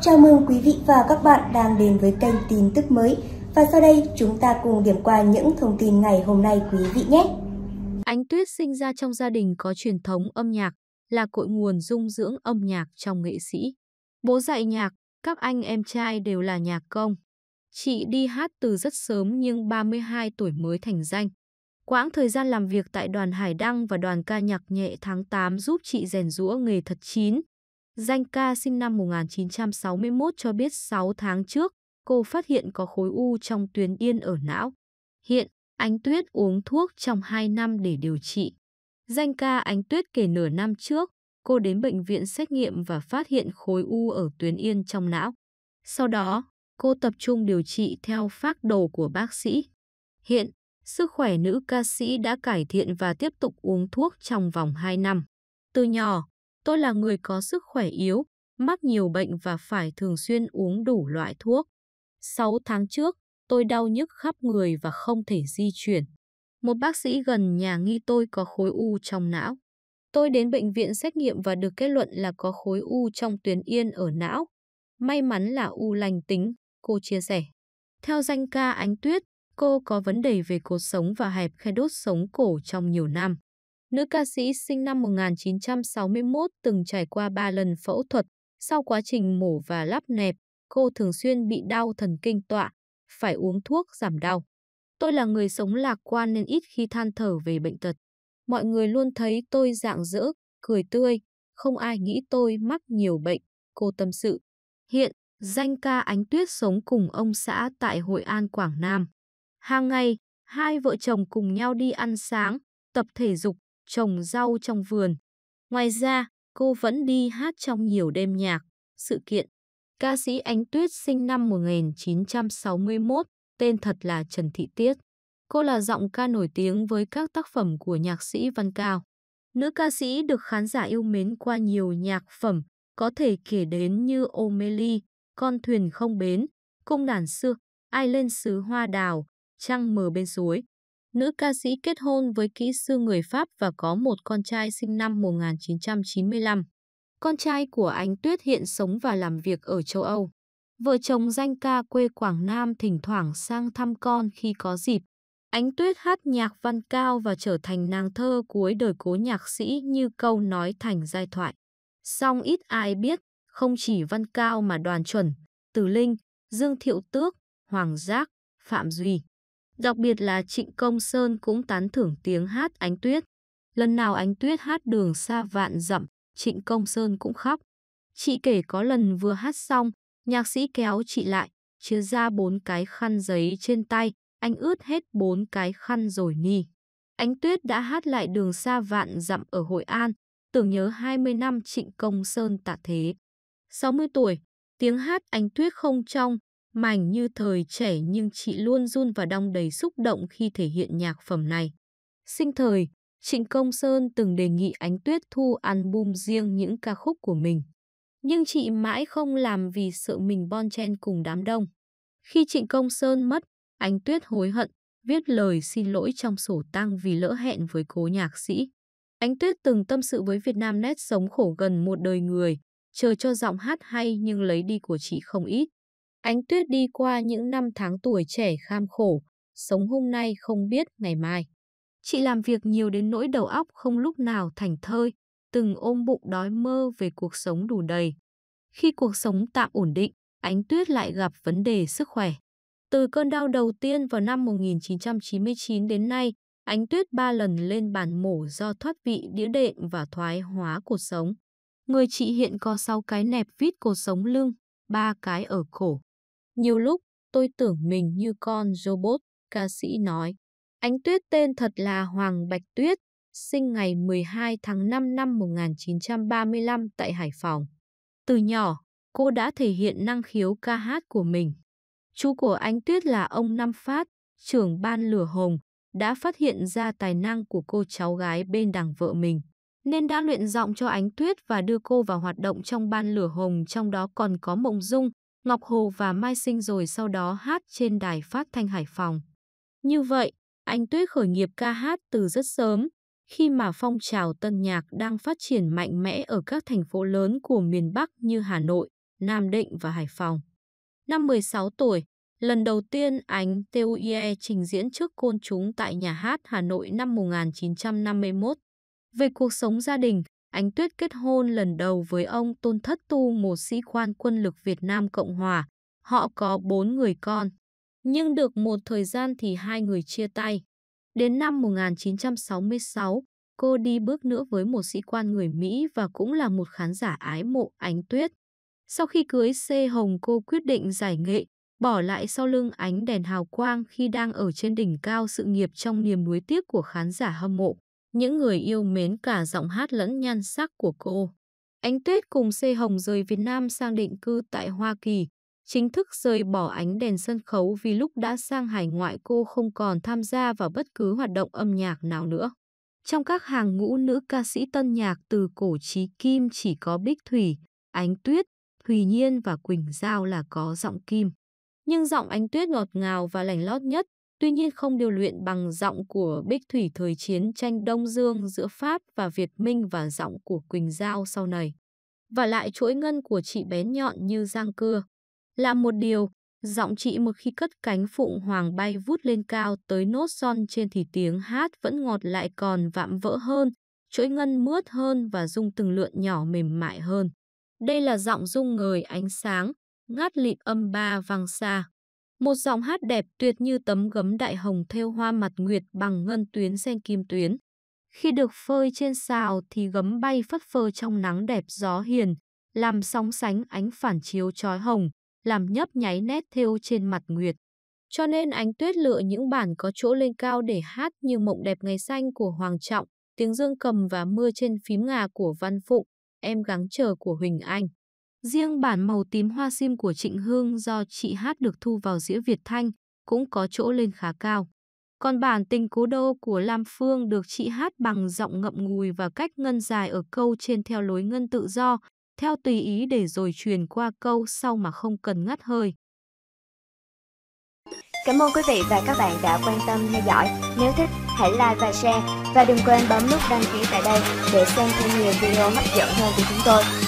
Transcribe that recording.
Chào mừng quý vị và các bạn đang đến với kênh tin tức mới. Và sau đây chúng ta cùng điểm qua những thông tin ngày hôm nay quý vị nhé. Ánh Tuyết sinh ra trong gia đình có truyền thống âm nhạc, là cội nguồn dung dưỡng âm nhạc trong nghệ sĩ. Bố dạy nhạc, các anh em trai đều là nhạc công. Chị đi hát từ rất sớm nhưng 32 tuổi mới thành danh. Quãng thời gian làm việc tại đoàn Hải Đăng và đoàn ca nhạc nhẹ tháng 8 giúp chị rèn rũa nghề thật chín. Danh ca sinh năm 1961 cho biết 6 tháng trước, cô phát hiện có khối u trong tuyến yên ở não. Hiện, Ánh Tuyết uống thuốc trong 2 năm để điều trị. Danh ca Ánh Tuyết kể nửa năm trước, cô đến bệnh viện xét nghiệm và phát hiện khối u ở tuyến yên trong não. Sau đó, cô tập trung điều trị theo phác đồ của bác sĩ. Hiện, sức khỏe nữ ca sĩ đã cải thiện và tiếp tục uống thuốc trong vòng 2 năm. Từ nhỏ, tôi là người có sức khỏe yếu, mắc nhiều bệnh và phải thường xuyên uống đủ loại thuốc. 6 tháng trước, tôi đau nhức khắp người và không thể di chuyển. Một bác sĩ gần nhà nghi tôi có khối u trong não. Tôi đến bệnh viện xét nghiệm và được kết luận là có khối u trong tuyến yên ở não. May mắn là u lành tính, cô chia sẻ. Theo danh ca Ánh Tuyết, cô có vấn đề về cột sống và hẹp khe đốt sống cổ trong nhiều năm. Nữ ca sĩ sinh năm 1961 từng trải qua 3 lần phẫu thuật. Sau quá trình mổ và lắp nẹp, cô thường xuyên bị đau thần kinh tọa, phải uống thuốc giảm đau. Tôi là người sống lạc quan nên ít khi than thở về bệnh tật. Mọi người luôn thấy tôi dạng dỡ, cười tươi, không ai nghĩ tôi mắc nhiều bệnh, cô tâm sự. Hiện, danh ca Ánh Tuyết sống cùng ông xã tại Hội An Quảng Nam. Hàng ngày, hai vợ chồng cùng nhau đi ăn sáng, tập thể dục, trồng rau trong vườn. Ngoài ra, cô vẫn đi hát trong nhiều đêm nhạc, sự kiện. Ca sĩ Ánh Tuyết sinh năm 1961, tên thật là Trần Thị Tiết. Cô là giọng ca nổi tiếng với các tác phẩm của nhạc sĩ Văn Cao. Nữ ca sĩ được khán giả yêu mến qua nhiều nhạc phẩm, có thể kể đến như Ô Con thuyền không bến, Cung đàn xưa, Ai lên xứ hoa đào, Trăng mờ bên suối. Nữ ca sĩ kết hôn với kỹ sư người Pháp và có một con trai sinh năm 1995. Con trai của Ánh Tuyết hiện sống và làm việc ở châu Âu. Vợ chồng danh ca quê Quảng Nam thỉnh thoảng sang thăm con khi có dịp. Ánh Tuyết hát nhạc văn cao và trở thành nàng thơ cuối đời cố nhạc sĩ như câu nói thành giai thoại. Song ít ai biết, không chỉ văn cao mà đoàn chuẩn, Từ Linh, Dương Thiệu Tước, Hoàng Giác, Phạm Duy. Đặc biệt là Trịnh Công Sơn cũng tán thưởng tiếng hát Ánh Tuyết. Lần nào Ánh Tuyết hát đường xa vạn dặm, Trịnh Công Sơn cũng khóc. Chị kể có lần vừa hát xong, nhạc sĩ kéo chị lại, chia ra bốn cái khăn giấy trên tay, anh ướt hết bốn cái khăn rồi ni. Ánh Tuyết đã hát lại đường xa vạn dặm ở Hội An, tưởng nhớ 20 năm Trịnh Công Sơn tạ thế. 60 tuổi, tiếng hát Ánh Tuyết không trong, mảnh như thời trẻ nhưng chị luôn run và đong đầy xúc động khi thể hiện nhạc phẩm này. Sinh thời, Trịnh Công Sơn từng đề nghị Ánh Tuyết thu album riêng những ca khúc của mình. Nhưng chị mãi không làm vì sợ mình bon chen cùng đám đông. Khi Trịnh Công Sơn mất, Ánh Tuyết hối hận, viết lời xin lỗi trong sổ tang vì lỡ hẹn với cố nhạc sĩ. Ánh Tuyết từng tâm sự với Việt Nam nét sống khổ gần một đời người, chờ cho giọng hát hay nhưng lấy đi của chị không ít. Ánh Tuyết đi qua những năm tháng tuổi trẻ kham khổ, sống hôm nay không biết ngày mai. Chị làm việc nhiều đến nỗi đầu óc không lúc nào thành thơi, từng ôm bụng đói mơ về cuộc sống đủ đầy. Khi cuộc sống tạm ổn định, Ánh Tuyết lại gặp vấn đề sức khỏe. Từ cơn đau đầu tiên vào năm 1999 đến nay, Ánh Tuyết ba lần lên bàn mổ do thoát vị đĩa đệm và thoái hóa cột sống. Người chị hiện có 6 cái nẹp vít cột sống lưng, ba cái ở cổ. Nhiều lúc, tôi tưởng mình như con robot, ca sĩ nói. Ánh Tuyết tên thật là Hoàng Bạch Tuyết, sinh ngày 12 tháng 5 năm 1935 tại Hải Phòng. Từ nhỏ, cô đã thể hiện năng khiếu ca hát của mình. Chú của Ánh Tuyết là ông Năm Phát, trưởng ban lửa hồng, đã phát hiện ra tài năng của cô cháu gái bên đằng vợ mình, nên đã luyện giọng cho Ánh Tuyết và đưa cô vào hoạt động trong ban lửa hồng trong đó còn có Mộng Dung, Ngọc Hồ và Mai Sinh rồi sau đó hát trên đài phát thanh Hải Phòng. Như vậy, anh Tuyết khởi nghiệp ca hát từ rất sớm, khi mà phong trào tân nhạc đang phát triển mạnh mẽ ở các thành phố lớn của miền Bắc như Hà Nội, Nam Định và Hải Phòng. Năm 16 tuổi, lần đầu tiên anh TUIE trình diễn trước côn chúng tại nhà hát Hà Nội năm 1951. Về cuộc sống gia đình, Ánh Tuyết kết hôn lần đầu với ông Tôn Thất Tu, một sĩ quan quân lực Việt Nam Cộng Hòa. Họ có bốn người con. Nhưng được một thời gian thì hai người chia tay. Đến năm 1966, cô đi bước nữa với một sĩ quan người Mỹ và cũng là một khán giả ái mộ Ánh Tuyết. Sau khi cưới C Hồng cô quyết định giải nghệ, bỏ lại sau lưng ánh đèn hào quang khi đang ở trên đỉnh cao sự nghiệp trong niềm nuối tiếc của khán giả hâm mộ. Những người yêu mến cả giọng hát lẫn nhan sắc của cô. Ánh Tuyết cùng Xê Hồng rời Việt Nam sang định cư tại Hoa Kỳ, chính thức rời bỏ ánh đèn sân khấu vì lúc đã sang hải ngoại cô không còn tham gia vào bất cứ hoạt động âm nhạc nào nữa. Trong các hàng ngũ nữ ca sĩ tân nhạc từ cổ trí kim chỉ có Bích Thủy, Ánh Tuyết, Thùy Nhiên và Quỳnh Giao là có giọng kim. Nhưng giọng Ánh Tuyết ngọt ngào và lành lót nhất, tuy nhiên không điều luyện bằng giọng của Bích Thủy thời chiến tranh Đông Dương giữa Pháp và Việt Minh và giọng của Quỳnh Giao sau này. Và lại chuỗi ngân của chị bén nhọn như giang cưa. Là một điều, giọng chị một khi cất cánh phụng hoàng bay vút lên cao tới nốt son trên thì tiếng hát vẫn ngọt lại còn vạm vỡ hơn, chuỗi ngân mướt hơn và dung từng lượn nhỏ mềm mại hơn. Đây là giọng dung ngời ánh sáng, ngát lịm âm ba vang xa. Một giọng hát đẹp tuyệt như tấm gấm đại hồng thêu hoa mặt nguyệt bằng ngân tuyến sen kim tuyến. Khi được phơi trên xào thì gấm bay phất phơ trong nắng đẹp gió hiền, làm sóng sánh ánh phản chiếu trói hồng, làm nhấp nháy nét thêu trên mặt nguyệt. Cho nên ánh tuyết lựa những bản có chỗ lên cao để hát như mộng đẹp ngày xanh của Hoàng Trọng, tiếng dương cầm và mưa trên phím ngà của Văn Phụng, em gắng chờ của Huỳnh Anh. Riêng bản màu tím hoa sim của Trịnh Hương do chị hát được thu vào dĩa Việt Thanh cũng có chỗ lên khá cao. Còn bản tình cố đô của Lam Phương được chị hát bằng giọng ngậm ngùi và cách ngân dài ở câu trên theo lối ngân tự do, theo tùy ý để rồi truyền qua câu sau mà không cần ngắt hơi. Cảm ơn quý vị và các bạn đã quan tâm theo dõi. Nếu thích, hãy like và share. Và đừng quên bấm nút đăng ký tại đây để xem thêm nhiều video hấp dẫn hơn của chúng tôi.